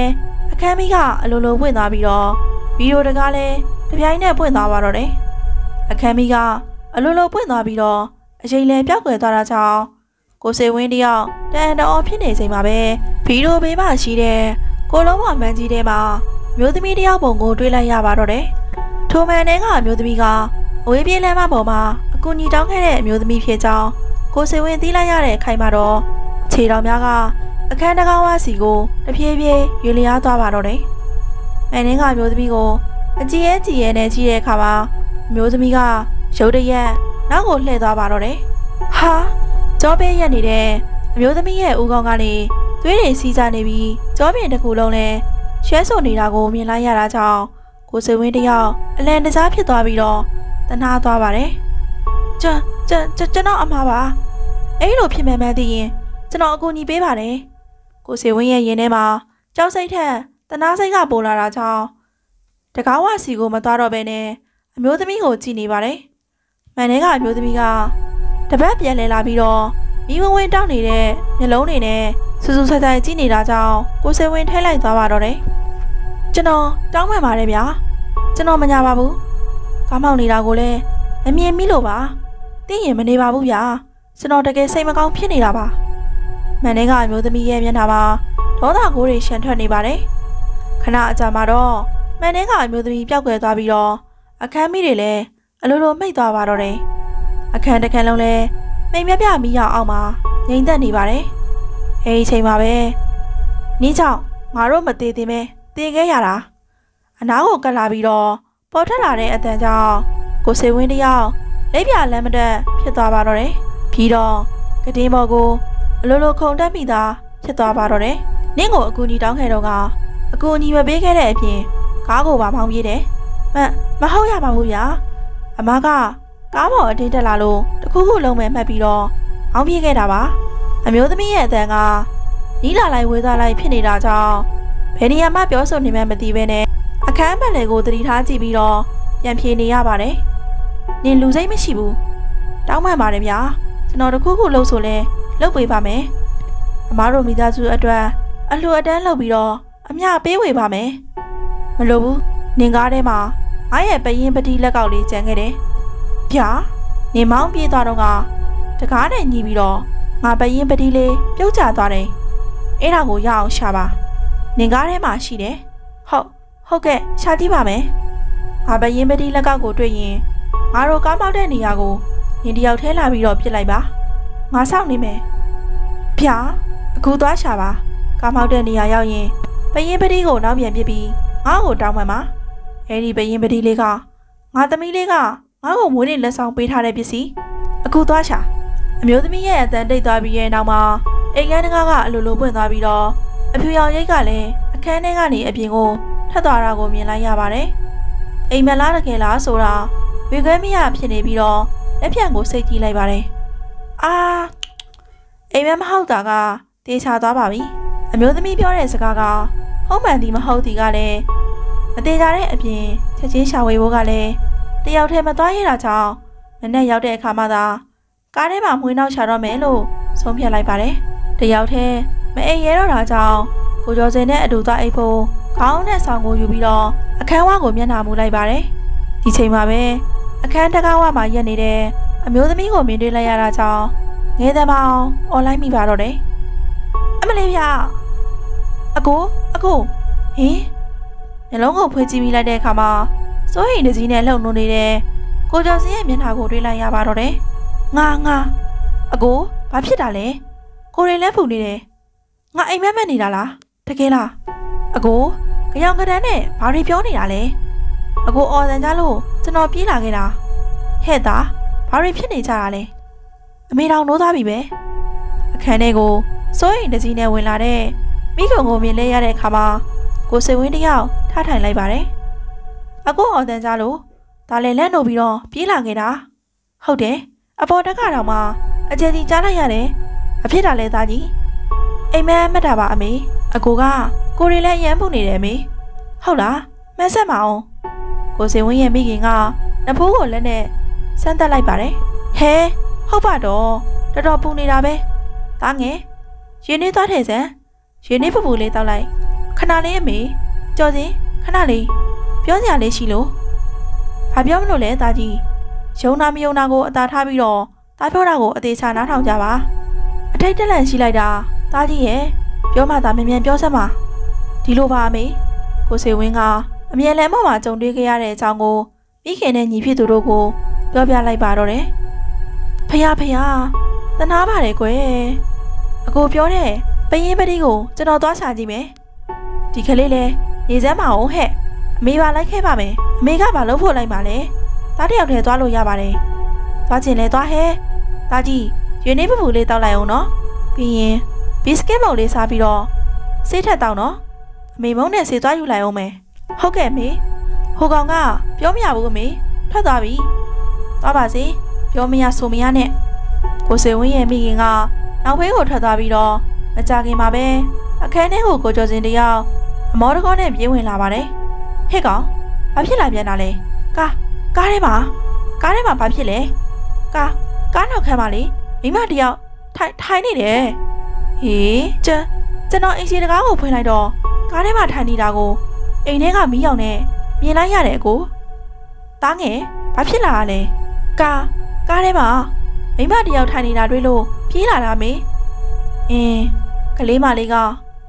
အခန်းမီးကအလိုလိုပွင့်သွားပြီးတော့ ဗီဒီယိုတကားလည်းတပြိုင်နက်ပွင့်သွားပါတော့တယ်။အခန်းမီးကအလိုလိုပွင့်သွားပြီးတော့အချိန်လည်းပြောက်ွယ်သွားတာကြောင့်ကိုစေဝင်းတယောက်တန်တော်ဖြစ်နေချိန်မှာပဲဗီဒီယိုဘေးမှာရှိတဲ့ကိုလုံးဝမန်းကြီးထဲမှာအမျိုးသမီးတယောက်ပုံကိုတွေ့လိုက်ရပါတော့တယ်။ထိုမန်ထဲကအမျိုးသမီးကအဝေးပြေးလမ်းမပေါ်မှာအကူကြီးတောင်းခဲ့တဲ့အမျိုးသမီးဖြစ်ကြောင်းကိုစေဝင်းသိလိုက်ရတဲ့အခိုင်မှာတော့ခြေတော်များကအခန်းတကားဝါစီကိုတဖြည်းဖြည်းရွေလျားသွားပါတော့တယ်။ မန်ထဲကအမျိုးသမီးကိုအကြည့်ရဲကြည့်ရဲနဲ့ကြည့်တဲ့အခါမှာအမျိုးသမီးကရုတ်တရက်နောက်ကိုလှည့်သွားပါတော့တယ်။ဟာကြောပဲရက်နေတဲ့အမျိုးသမီးရဲ့ဦးခေါင်းကနေသွေးတွေစီးကြနေပြီးကြောပြင်တစ်ခုလုံးလဲရွှဲဆိုနေတာကိုမြင်လိုက်ရတာကြောင့်ကိုစေဝင်းတယောက်အလန်တကြားဖြစ်သွားပြီးတော့တနာသွားပါတယ်။ကျွန်ကျွန်ကျွန်တော်အမှားပါ။အဲ့လိုဖြစ်မှန်မှန်သိရင်ကျွန်တော်အကူအညီပေးပါတယ်။ကိုစေဝင်းရဲ့ရင်ထဲမှာကြောက်စိတ်ထက် တနာစိတ်ကပိုလာတာကြောင့်တကားဝစီကိုမသွားတော့ဘဲနဲ့အမျိုးသမီးကိုကြည်နေပါတယ်။မန်ထဲကအမျိုးသမီးကတပတ်ပြန်လဲလာပြီးတော့မိဝဝင်းတောက်နေတဲ့မျက်လုံးတွေနဲ့စူးစူးဆိုင်ဆိုင်ကြည့်နေတာကြောင့်ကိုစေဝင်းထဲလိုက်သွားပါတော့တယ်ကျွန်တော်တောင်းပန်ပါတယ်ဗျာကျွန်တော်မညာပါဘူးကားမောက်နေတာကိုလည်းအမြင်မိလို့ပါသိရင်မနေပါဘူးဗျာကျွန်တော်တကယ်စိတ်မကောင်းဖြစ်နေတာပါမန်နေကအမျိုးသမီးရဲ့မျက်နှာမှာဒေါသကိုးတွေရှန်ထွက်နေပါတယ် ခဏအကြာမှာတော့မန်နေကအမျိုးသမီးပျောက်ကွယ်သွားပြီးတော့အခန်းမိတွေလည်းအလိုလိုမိတ်သွားပါတော့တယ်အခန်းတစ်ခန်းလုံးလည်းမိန်မြပြမီးရောက်အောင်မှာငိမ့်သက်နေပါတယ်အဲဒီအချိန်မှာပဲနီးချောင်းငါတို့မသေးသေးမဲတည်ခဲ့ရတာအနားကိုကပ်လာပြီးတော့ပေါ်ထွက်လာတဲ့အတန်ကြောင့်ကိုစေဝင်းတယောက်လက်ပြလမ်းမတက်ဖြစ်သွားပါတော့တယ်ပြီးတော့ကတင်းဘော်ကိုအလိုလိုခုန်တက်မိတာဖြစ်သွားပါတော့တယ်နင့်ကိုအကူအညီတောင်းခဲ့တော့က အကူအညီမပေးခဲ့တဲ့အပြင်ကားကိုပါမောင်းပြေးတယ်မမဟုတ်ရပါဘူးဗျာအမကကားပေါ်အတင်းတက်လာလို့တခုခုလုံးမဲ့မှတ်ပြီးတော့အောင်ပြေးခဲ့တာပါအမျိုးသမီးရဲ့အတန်ကနီးလာလိုက်ဝေးသွားလိုက်ဖြစ်နေတာကြောင့်ဘယ်နေရာမှပြောဆိုနေမှမသိဘဲနဲ့အခန်းပတ်လည်ကိုတတိထားကြည့်ပြီးတော့ပြန်ပြေးနေရပါတယ်နင်လူစိတ်မရှိဘူးတောင်းပန်ပါတယ်ဗျာကျွန်တော်တခုခုလှုပ်ဆိုလဲလှုပ်ပေးပါမယ်အမားတို့မိသားစုအတွက်အလှူအတန်းလုပ်ပြီးတော့ အမျှပေးဝေပါမယ်မလိုဘူးနင်ကားထဲမှာငါရဲ့ပရင်ပတိလက်ကောက်လေးကျန်ခဲ့တယ်ဗျာနေမောင်းပြေးသွားတော့ကတကားနဲ့ညီးပြီးတော့ငါပရင်ပတိလေးပြုတ်ကျသွားတယ်အဲ့ဒါကိုရအောင်ရှာပါနင်ကားထဲမှာရှိတယ်ဟုတ်ဟုတ်ကဲ့ရှာကြည့်ပါမယ်ငါပရင်ပတိလက်ကောက်ကိုတွေ့ရင်ငါတို့ကားမောက်တဲ့နေရာကိုနင်တယောက်ထဲလာပြီးတော့ပြစ်လိုက်ပါငါစောင့်နေမယ်ဗျာအခုသွားရှာပါကားမောက်တဲ့နေရာရောက်ရင် ပရင်ပတိကိုနောက်ပြန်ပြစ်ပြီးငါ့ကိုတောင်းပန်ပါအဲ့ဒီပရင်ပတိလေးကငါသမီးလေးကငါ့ကိုမွေးနေ့လက်ဆောင်ပေးထားတဲ့ပစ္စည်းအခုသွားရှာအမျိုးသမီးရဲ့အတန်တိတ်သွားပြီးရဲ့နောက်မှာအိမ်ကန်းတကားကအလိုလိုပွင့်သွားပြီးတော့အဖြူရောင်ရိတ်ကလည်းအခန်းထဲကနေအပြင်ကိုထပ်သွားတာကိုမြင်လိုက်ရပါတယ်အိမ်မလားတကယ်လားဆိုတာဝေခွဲမရဖြစ်နေပြီးတော့လက်ဖြံကိုစိတ်ကြည့်လိုက်ပါတယ်အာအိမ်မမဟုတ်တာကတေချာသွားပါပြီအမျိုးသမီးပြောတဲ့စကားက ဟုတ်မှန်သည်မဟုတ်သည်ကလည်းမသေးကြတဲ့အပြင်ချက်ချင်းရှာဝေဖို့ကလည်းတယောက်တည်းမသွားရတာကြောင့်မနဲ့ရောက်တဲ့အခါမှသာကားထဲမှာမွေးနောက်ချတော့မယ်လို့ဆုံးဖြတ်လိုက်ပါတယ်တယောက်တည်းမအိမ်ရဲတော့တာကြောင့်ကိုကျော်စင်နဲ့အတူသွားအိပ်ဖို့ခေါင်းနဲ့ဆောင်ကိုယူပြီးတော့အခန်းဝကိုမျက်နှာမူလိုက်ပါတယ်ဒီချိန်မှာပဲအခန်းတကားဝမှာရက်နေတဲ့အမျိုးသမီးကိုမြင်တွေ့လိုက်ရတာကြောင့်ငဲသမောင်အွန်လိုင်းမိပါတော့တယ်အမလေးဗျ အကိုအကိုဟင်ညလုံးကိုဖွေးကြည့်မိလိုက်တဲ့အခါမှာစိုးရိမ်တစည်းနဲ့လှုပ်နှုံနေတဲ့ကိုကျော်စင်ရဲ့မျက်နှာကိုတွေ့လိုက်ရပါတော့တယ်ငါငါအကိုဘာဖြစ်တာလဲကိုရင်လဲဖူနေတယ်ငါအိမ်မက်မက်နေတာလားတကယ်လားအကိုကြောင်ကတန်းနဲ့ဘာတွေပြောနေတာလဲအကိုအော်စံကြလို့ကျွန်တော်ပြေးလာခဲ့တာဟဲ့သားဘာတွေဖြစ်နေကြတာလဲအမေတော်နိုးသားပြီပဲအခန်းထဲကိုစိုးရင်တစည်းနဲ့ဝင်လာတဲ့ မိခုံကိုမြင်လဲရတဲ့အခါမှာကိုစိတ်ဝင်းတယောက်ထားထိုင်လိုက်ပါတယ်အကိုအော်တန်ကြလို့ဒါလည်းလက်နိုးပြီးတော့ပြေးလာခဲ့တာဟုတ်တယ်အပေါ်တက်ကတော့မှအကျယ်ကြီးကြားလိုက်ရတယ်အဖြစ်တာလဲသားကြီးအိမ်မက်မက်တာပါအမေအကိုကကိုရီလည်းရမ်းပူနေတယ်မေဟုတ်လားမဆက်မအောင်ကိုစင်ဝင်းရဲ့မိခင်ကနဖိုးကိုလက်နဲ့ဆန်းတက်လိုက်ပါတယ်ဟဲဟုတ်ပါတော့တော်တော်ပူနေတာပဲသားငယ်ရင်းနှီးသွားထဲစမ်း ရင်းနှီးပူပူလေးတောက်လိုက်ခဏလေးအမေကြော်စင်ခဏလေးပြောစရာလေးရှိလို့ဘာပြောမလို့လဲသားကြီးယုံနာမယုံနာကိုအသာထားပြီးတော့သားပြောတာကိုအသေးချာနားထောင်ကြပါအထိတ်တက်လန့်ရှိလိုက်တာသားကြီးရဲ့ပြောမှသာမြန်မြန်ပြောစမ်းပါဒီလိုပါအမေကိုစေဝင်းကအမြဲလမ်းပေါ်မှာကြုံတွေ့ခဲ့ရတဲ့အကြောင်းကိုမိခင်နဲ့ညီဖြစ်သူတို့ကိုပြောပြလိုက်ပါတော့တယ်ဖះဖះတနာပါတယ်ကွယ်အကိုပြောတဲ့ ပရင်ပတိကိုကျွန်တော်သွားချကြည့်မယ်ဒီကလေးလဲနေစမ်းမအောင်ဟဲ့အမေပါလိုက်ခဲ့ပါမယ်အမေကဘာလုပ်ဖို့လိုက်ပါလဲသားတယောက်တည်းသွားလို့ရပါတယ်သွားချင်လဲသွားဟဲ့သားကြီးရွေနေပပူလေးတောက်လိုက်အောင်နော်ပြီးရင်ဘီစကစ်မုတ်လေးစားပြီးတော့ဆေးထက်တောက်နော်အမေမုန်းနဲ့ဆေးသွားယူလိုက်အောင်မယ်ဟုတ်ကဲ့မေဟိုကောင်ကပြောမရဘူးအမေထွက်သွားပြီသွားပါစေပြောမရဆိုမရနဲ့ကိုစေဝင်းရဲ့မိခင်ကနောက်ဖေးကိုထွက်သွားပြီးတော့ မကြခင်မှာပဲအခန်းထဲကိုကိုကျော်စင်တယောက်အမောတကောနဲ့ပြေးဝင်လာပါတယ်ဟဲ့ကောင်ဘာဖြစ်လာပြန်တာလဲကားကားထဲမှာကားထဲမှာဘာဖြစ်လဲကားကားနောက်ခန်းမှာလေမိမတယောက်ထထိုင်ထိုင်နေတယ်ဟေးကျန်ကျွန်တော်အိမ်ရှိတကားကိုဖွင့်လိုက်တော့ကားထဲမှာထိုင်နေတာကိုအိမ်ထဲကမီးရောင်နဲ့မြင်လိုက်ရတယ်အကိုတားငယ်ဘာဖြစ်လာတာလဲကားကားထဲမှာမိမတယောက်ထိုင်နေတာတွေ့လို့ပြေးလာတာမေအင်း ကလေးမလေးက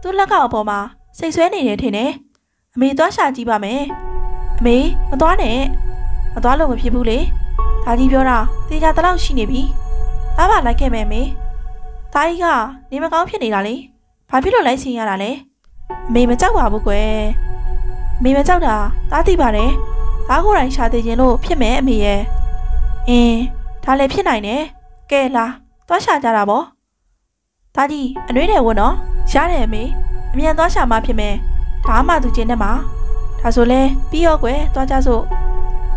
သူ့လက်ကောက်အပေါ်မှာစိတ်ဆွဲနေတယ်ထင်တယ်အမေသွားရှာကြည့်ပါမယ်အမေမသွားနဲ့မသွားလို့မဖြစ်ဘူးလေဒါကြီးပြောတာတေချာတလောက်ရှိနေပြီသားပါလိုက်ခဲ့မယ်မေသားကြီးကနေမကောင်းဖြစ်နေတာလေဘာဖြစ်လို့လိုက်ဆင်းရတာလဲအမေမကြောက်ပါဘူးကွယ်အမေမကြောက်တာသားသိပါတယ်သားကိုယ်တိုင်ရှာသေးခြင်းလို့ဖြစ်မယ်အမေရဲ့အင်းဒါလည်းဖြစ်နိုင်တယ်ကဲလာသွားရှာကြတာပေါ့ သားကြီးအနှွေးတယ်ဝတ်နော်ရတယ်အမေအမြန်သွားရှာမှဖြစ်မယ်ဒါမှသူကျင်းနဲ့မှာဒါဆိုလဲပြီးရောကွယ်သွားကြစို့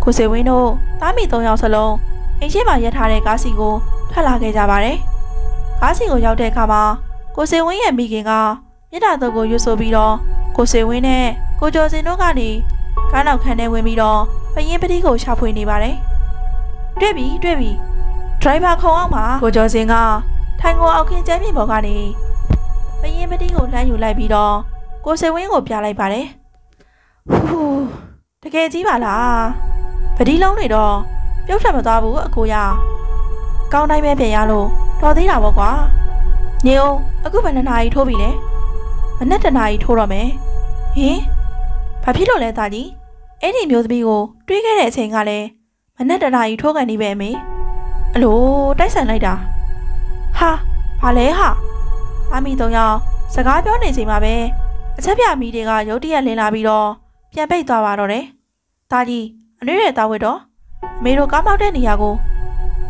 ကိုစေဝင်းတို့တားမီ၃ယောက်စလုံးအိမ်ရှိမှရက်ထားတဲ့ကားစီကိုထွက်လာခဲ့ကြပါတယ်ကားစီကိုရောက်တဲ့အခါမှာကိုစေဝင်းရဲ့မိခင်ကမြစ်တာတော့ကိုရွတ်ဆိုပြီးတော့ကိုစေဝင်းနဲ့ကိုကျော်စင်တို့ကနေကားနောက်ခန်းထဲဝင်ပြီးတော့ပရင်ပတိကိုရှာဖွေနေပါတယ်တွေ့ပြီတွေ့ပြီဒရိုင်ဘာခုံအောင်မှာကိုကျော်စင်က ထိုင်ကိုအောက်ခင်းကျမ်းမြေပေါ်ကနေပရင်ပတိကိုလှမ်းယူလိုက်ပြီးတော့ကိုစေဝင်းကိုပြလိုက်ပါတယ်ဟူးတကယ်ကြီးပါလားပတိလုံးတွေတော့ပြုတ်ထွက်မသွားဘူးအကိုရကောင်းတိုင်းပဲပြန်ရလို့တော်သေးတာပေါ့ကွာညိုအခုဘယ်နှစ်နာရီထိုးပြီလဲမနေ့တနာရီထိုးတော့မယ်ဟင်ဘာဖြစ်လို့လဲသားကြီးအဲ့ဒီမျိုးသမီးကိုတွေးခဲ့တဲ့အချိန်ကလည်းမနေ့တနာရီထိုးကန်နေပဲအမေအလိုတိုက်ဆိုင်လိုက်တာ ဟာဘာလဲဟာသားမီသုံးယောက်စကားပြောနေချိန်မှာပဲအချက်ပြမီတွေကရုတ်တရက်လင်းလာပြီးတော့ပြန်ပိတ်သွားပါတော့တယ်။သားကြီးအနွေးရဲ့တာဝတ်တော့အမေတို့ကားမောက်တဲ့နေရာကို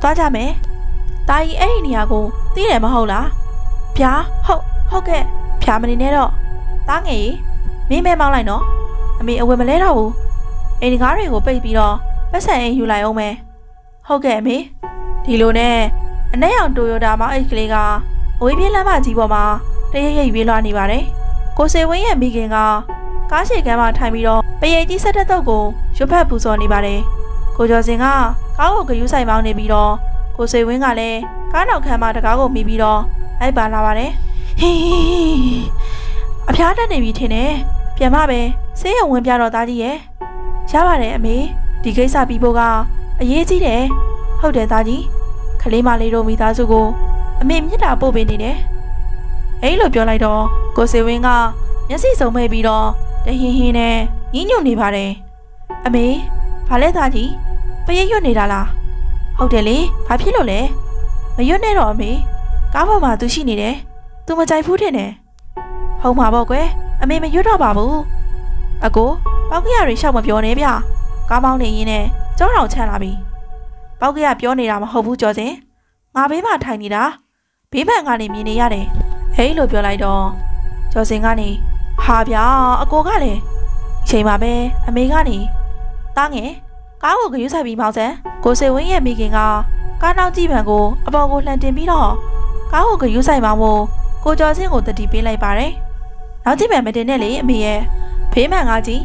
သွားကြမယ်။သားကြီးအဲ့ဒီနေရာကိုသိတယ်မဟုတ်လား။ဗျာဟုတ်ဟုတ်ကဲ့ဖြာမနေနဲ့တော့သားငယ်မင်းမဲမောင်းလိုက်နော်။အမေအဝယ်မလဲတော့ဘူး။အိမ်ကားတွေကိုပိတ်ပြီးတော့ပတ်စံအိမ်ယူလိုက်အောင်မယ်။ဟုတ်ကဲ့အမေဒီလိုနဲ့ အနက်ရောင်တိုယိုတာမောင်းအိတ်ကလေးကအဝေးပြေးလမ်းမကြီးပေါ်မှာတရရိပ်ပြေးလွှားနေပါတယ်။ကိုစေဝင်းရဲ့မိခင်ကကားရှည်ကမ်းမှာထိုင်ပြီးတော့ပရိတ်ကြီးဆက်တဲ့တော့ကိုရွတ်ဖက်ပူဇော်နေပါတယ်။ကိုကျော်စင်ကကားကိုဂယူးဆိုင်မောင်းနေပြီးတော့ကိုစေဝင်းကလည်းကားနောက်ခန်းမှာတကားကိုမိပြီးတော့လိုက်ပါလာပါတယ်။ဟေးအဖျားတက်နေပြီထင်တယ်။ပြန်မပဲဆေးရုံဝင်ပြတော့သားကြီးရဲ့ရပါတယ်အမေဒီကိစ္စပြီးဖို့ကအရေးကြီးတယ်။ဟုတ်တယ်သားကြီး ခလေးမလေးတို့မိသားစုကိုအမေမြစ်တာပို့ပေးနေတယ်။အဲ့လိုပြောလိုက်တော့ကိုစေဝင်းကမျက်စိစုံမဲ့ပြီးတော့တဟင်းဟင်းနဲ့ညှိညွတ်နေပါတယ်။အမေဘာလဲသားကြီးပရိတ်ရွတ်နေတာလား။ဟုတ်တယ်လေဘာဖြစ်လို့လဲ။မရွတ်နဲ့တော့အမေကားပေါ်မှာသူရှိနေတယ်။ तू မကြိုက်ဘူးထင်တယ်။ဟုတ်မှာပေါ့ကွယ်အမေမရွတ်တော့ပါဘူး။အကိုပေါက်ကရတွေရှောက်မပြောနဲ့ဗျ။ကားမောင်းနေရင်းနဲ့ကြောတောင်ချမ်းလာပြီ။ ပေါက်ကရပြောနေတာမဟုတ်ဘူးကြော်စင်။ငါဘေးမှာထိုင်နေတာဘေးပန်ကနေမြင်နေရတယ်။ဟဲ့လို့ပြောလိုက်တော့ကျော်စင်ကနေဟာဗျာအကိုကလည်းအချိန်မှာပဲအမေကနေတားငယ်ကားကိုဂရုစိုက်ပြီးမောင်းစံကိုစေဝင်းရဲ့မိခင်ကကားနောက်ကြည့်ပံကိုအပေါ်ကိုလှန်တင်ပြီးတော့ကားကိုဂရုစိုက်မှမို့ကိုကျော်စင်ကိုတတိပေးလိုက်ပါတယ်နောက်ကြည့်ပံမတင်နဲ့လေအမေရဲ့ဖေးမှန်ကကြီး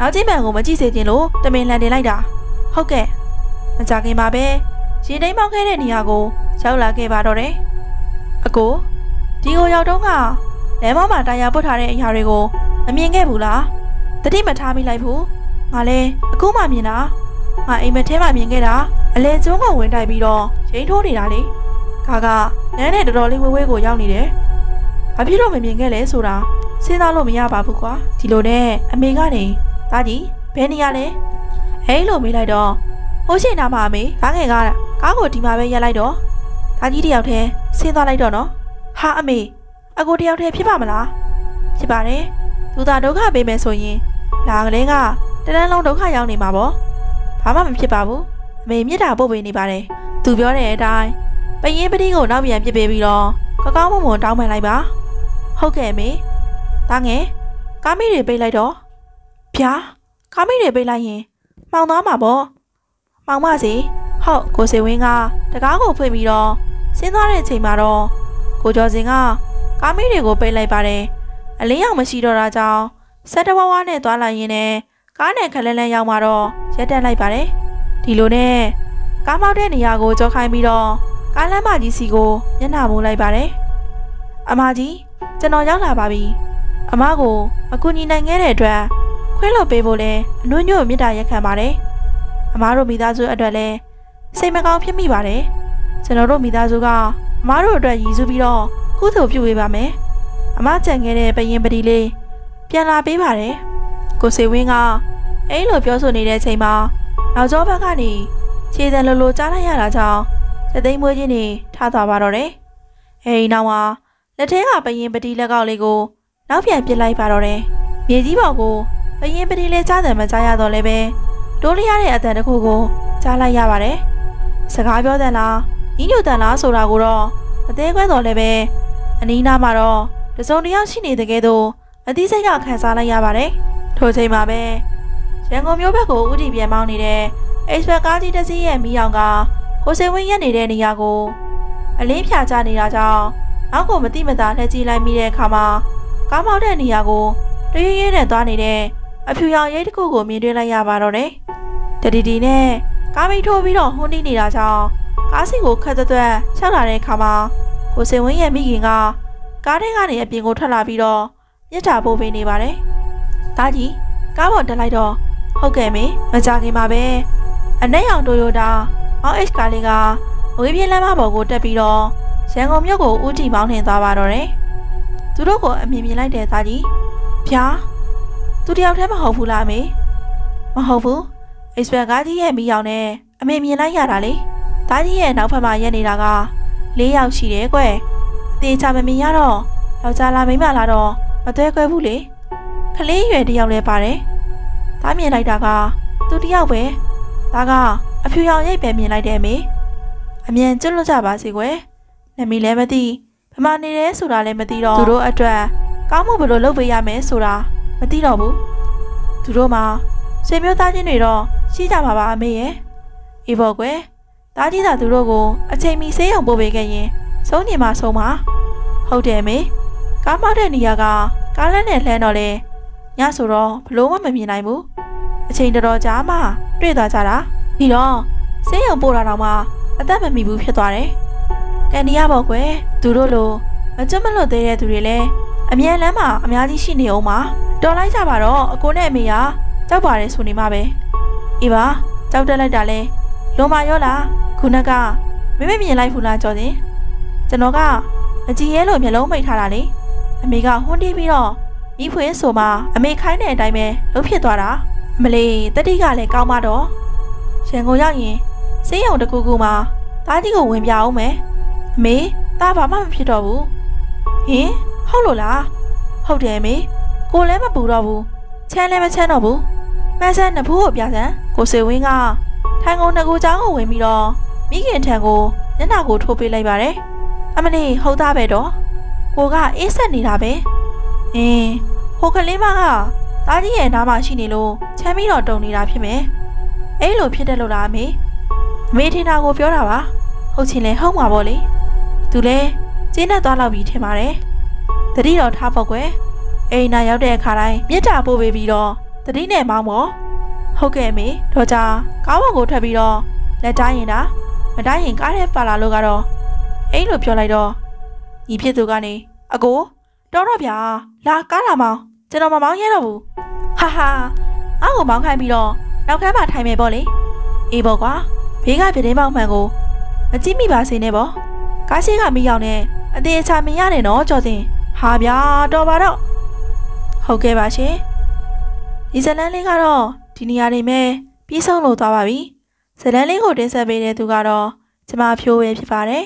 နောက်ကြည့်ပံကိုမကြည့်စေချင်လို့တမင်လှန်တင်လိုက်တာဟုတ်ကဲ့ မကြခင်မှာပဲရင်တိမ်မောက်ခဲ့တဲ့နေရာကိုရောက်လာခဲ့ပါတော့တယ်အကိုဒီကိုရောက်တော့ကလမ်းမမှာတာယာပုတ်ထားတဲ့အရာတွေကိုမမြင်ခဲ့ဘူးလားတတိမထားမိလိုက်ဘူးငါလဲအခုမှမြင်တာငါအိမ်မက်ထဲမှာမြင်ခဲ့တာအလဲကျုံးကိုဝင်တိုက်ပြီးတော့ရိန်းထိုးနေတာလေခါကနန်းနဲ့တော်တော်လေးဝဲဝဲကိုရောက်နေတယ်ဘာဖြစ်လို့မမြင်ခဲ့လဲဆိုတာစဉ်းစားလို့မရပါဘူးကွာဒီလိုနဲ့အမေကနေတာကြီးဘယ်နေရလဲဟဲလို့မေးလိုက်တော့ ဟိုးရှိနာမှာအမေကားငယ်ကားကားကိုဒီမှာပဲရက်လိုက်တော့ဒါကြီးတယောက်တည်းဆင်းသွားလိုက်တော့နော်ဟာအမေအကိုတယောက်တည်းဖြစ်ပါမလားဖြစ်ပါတယ်သူသာဒုက္ခပေးမယ်ဆိုရင်လာကလေးကတန်းလုံးဒုက္ခရောက်နေမှာပေါ့ဘာမှမဖြစ်ပါဘူးအမေမြစ်တာပို့ပေးနေပါတယ်သူပြောတဲ့အတိုင်းပရင်ပတိကိုနောက်ပြန်ပြစ်ပေးပြီးတော့ကကောင်းမွန်မွန်တောင်းပန်လိုက်ပါဟုတ်ကဲ့အမေတားငယ်ကားမိတွေပိတ်လိုက်တော့ဗျာကားမိတွေပိတ်လိုက်ရင်မှောင်သွားမှာပေါ့ မှောင်မစီဟုတ်ကိုစေဝင်းကတကားကိုဖွင့်ပြီးတော့ဆင်းသွားတဲ့အချိန်မှာတော့ကိုကျော်စင်ကကားမီးတွေကိုပိတ်လိုက်ပါတယ်အလင်းရောင်မရှိတော့တာကြောင့်ဆက်တဝဝနဲ့သွားလိုက်ရင်းနဲ့ကားနဲ့ခလဲလဲရောက်มาတော့ရက်တက်လိုက်ပါတယ်ဒီလိုနဲ့ကားမောက်တဲ့နေရာကိုကြောခိုင်းပြီးတော့ကားလမ်းမကြီးစီကိုမျက်နှာမူးလိုက်ပါတယ်အမကြီးကျွန်တော်ရောက်လာပါပြီအမကိုအကူညီနိုင်ခဲ့တဲ့အတွက်ခွင့်လွှတ်ပေးဖို့လဲအနှွညွတ်မေတ္တာရက်ခံပါတယ် အမတို့မိသားစုအတွက်လည်းစိတ်မကောင်းဖြစ်မိပါတယ်ကျွန်တော်တို့မိသားစုကအမတို့အတွက်ရည်စူးပြီးတော့ကုသိုလ်ပြုပေးပါမယ်အမကြံခဲ့တဲ့ပရင်ပတိလေးပြန်လာပေးပါတယ်ကိုစေဝင်းကအဲ့လိုပြောဆိုနေတဲ့အချိန်မှာနောက်ကျောဘက်ကနေခြေတံလိုလိုကြားလိုက်ရတာကြောင့်စသိမ်းမွေးချင်းနေထသွားပါတော့တယ်အဲဒီနောက်မှာလက်ထဲကပရင်ပတိလက်ကောက်လေးကိုနောက်ပြန်ပစ်လိုက်ပါတော့တယ်မြေကြီးပေါ်ကိုပရင်ပတိလေးကြားတယ်မကြားရတော့လည်းပဲ တိုးလျရတဲ့အတန်တစ်ခုကိုကြားလိုက်ရပါတယ်စကားပြောတဲ့လားညညွတ်တန်လားဆိုတာကိုတော့မသေးခွဲတော့လည်းပဲအနီးနားမှာတော့တစုံတစ်ယောက်ရှိနေတဲ့ကဲတော့အသီးစိတ်ကခံစားလိုက်ရပါတယ်ထိုချိန်မှာပဲရန်ကုန်မြို့ဘက်ကိုဥတီပြန်မောင်းနေတဲ့ express ကားကြီးတစ်စီးရဲ့မီးရောင်ကကိုစင်ဝင်းရက်နေတဲ့နေရာကိုအလင်းဖြာချနေတာကြောင့်နောက်ကိုမတိမတာလှည့်ကြည့်လိုက်မိတဲ့အခါမှာကားမောင်းတဲ့နေရာကိုတရွေ့ရွေ့နဲ့သွားနေတဲ့ အဖြူရောင်ရိတ်တစ်ခုကိုမြင်တွေ့လိုက်ရပါတော့တယ်။တတီတီနဲ့ကားမိထိုးပြီးတော့ဟွန်းတီးနေတာကြောင့်ကားစီကိုခက်သက်သက်ချက်လာတဲ့အခါမှာကိုစင်ဝင်းရဲ့မိခင်ကကားထဲကနေအပြင်ကိုထွက်လာပြီးတော့မြစ်တာပို့ပေးနေပါတယ်။ဒါကြီးကားပေါ်တက်လိုက်တော့ဟုတ်ကဲ့မေမကြခင်ပါပဲအနက်ရောင်တိုယိုတာအောက် H ကားလေးကဝေးပြင်းလမ်းမပေါ်ကိုတက်ပြီးတော့ရန်ကုန်မြို့ကိုဦးတည်မောင်းနှင်သွားပါတော့တယ်။သူတို့ကိုအမြင်မြင်လိုက်တဲ့သားကြီးဖျား သူတယောက်တည်းမဟုတ်ဘူးလားမေမဟုတ်ဘူး Express ကားကြီးရဲ့မိရောင်နဲ့အမေမြင်လိုက်ရတာလေ။သားကြီးရဲ့နောက်ဖက်မှာရက်နေတာက၄ယောက်ရှိတယ်ကွယ်။အသေးချာမမြင်ရတော့ယောက်ျားလားမိန်းမလားတော့မသွဲခွဲဘူးလေ။ကလေးရွယ်တယောက်လည်းပါတယ်။သားမြင်လိုက်တာကသူတယောက်ပဲ။ဒါကအဖြူရောင်ရိပ်ပဲမြင်လိုက်တယ်မေ။အမြန်ကျွတ်လွတ်ကြပါစေကွယ်။နမီလည်းမသိဘမနေတယ်ဆိုတာလည်းမသိတော့သူတို့အတွက်ကောင်းမှုဘယ်လိုလုပ်ပေးရမယ်ဆိုတာ မသိတော့ဘူး။သူတို့မှာဆွေမျိုးသားချင်းတွေတော့ရှိကြမှာပါအမေရဲ့။အေးပေါ့ကွယ်။သားကြီးသာသူတို့ကိုအချိန်မီဆေးရုံပို့ပေးခဲ့ရင်ဆုံးနေမှာဆုံးပါ။ဟုတ်တယ်မေ။ကားမောက်တဲ့နေရာကကားလမ်းနဲ့လှမ်းတော့လေညဆိုတော့ဘလို့မှမမြင်နိုင်ဘူး။အချိန်တော်တော်ကြာမှတွေ့သွားကြတာ။ပြီးတော့ဆေးရုံပို့တာတော့မှအသက်မမီဘူးဖြစ်သွားတယ်။ကန်ဒီရပေါ့ကွယ်။သူတို့လိုမကြွမလွတ်သေးတဲ့သူတွေလည်း အမြန်လမ်းမှာအများကြီးရှိနေအောင်ပါ။တော်လိုက်ကြပါတော့အကိုနဲ့အမေကကြောက်ပါတယ်ဆိုနေမှပဲ။အေးပါကြောက်တက်လိုက်တာလဲလွန်မာရောလားခုနကမမေမြင်လိုက်ဘူးလားကြော်တင်ကျွန်တော်ကအကြည်ရဲလို့မျက်လုံးမိတ်ထားတာလေအမေကဟွန်းတီးပြီးတော့မိဖွေးဆိုမှအမေခိုင်းတဲ့အတိုင်းပဲလှုပ်ဖြစ်သွားတာအမလေးတတိကလည်းကောင်းမတော့ရန်ကုန်ရောက်ရင်စေးရုံတစ်ခုခုမှာတားကြီးကိုဝင်ပြအောင်မယ်အမေတားဘာမှမဖြစ်တော့ဘူးဟင် ဟုတ်လို့လားဟုတ်တယ်အမေကိုလည်းမပူတော့ဘူးချမ်းလည်းမချမ်းတော့ဘူးမဆန်းနဖူးကိုပြဆန်းကိုစေဝင်းကထိုင်ကုန်ငကူချောင်းကိုဝင်ပြီးတော့မိခင်ထံကိုညနာကိုထိုးပေးလိုက်ပါတယ်အမလေးဟုတ်သားပဲတော့ကိုကအေးဆက်နေတာပဲအင်းဟိုကလေးမကတားကြီးရဲ့နားမှာရှိနေလို့ချမ်းပြီးတော့တုံနေတာဖြစ်မယ်အဲ့လိုဖြစ်တယ်လို့လားအမေအမေထင်တာကိုပြောတာပါဟုတ်ချင်လဲဟုတ်မှာပေါ့လေသူလဲကျင်းနဲ့သွားလောက်ပြီးထင်ပါတယ် တတိတော်ထားပေါ့ကွယ်အိမ်နာရောက်တဲ့အခါတိုင်းမြစ်တာပို့ပေးပြီးတော့တတိနဲ့မောင်းပေါ့ဟုတ်ကဲ့မေတော့ကြာကားပေါ်ကိုထွက်ပြီးတော့လက်တိုင်းရင်တာမတိုင်းရင်ကားထဲပါလာလို့ကတော့အဲ့လိုပြောလိုက်တော့ညီဖြစ်သူကနေအကိုတော်တော့ဗျာလာကားလာမောင်းကျွန်တော်မမောင်းရတော့ဘူးဟာဟာအောက်ကိုမောင်းခိုင်းပြီးတော့နောက်ခန်းမှာထိုင်မယ်ပေါ့လေအေးပေါ့ကွာဘေးကပြတင်းပေါက်မှန်ကိုမကြည့်မိပါစေနဲ့ပေါ့ကားရှိကမိရောက်နေအသေးချာမရနဲ့နော်ကြော်စင် ဟာဗျာတော်ပါတော့ဟုတ်ကဲ့ပါရှင်ဒီဇလန်းလေးကတော့ဒီနေရာနေမဲ့ပြီးဆုံးလို့သွားပါပြီဇလန်းလေးကိုတင်ဆက်ပေးတဲ့သူကတော့ကျမဖြိုးပဲဖြစ်ပါတယ်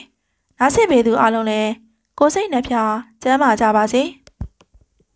နားဆင်ပေးသူအားလုံးလည်းကိုယ်စိတ်နှဖျားကျမ်းမာကြပါစေ။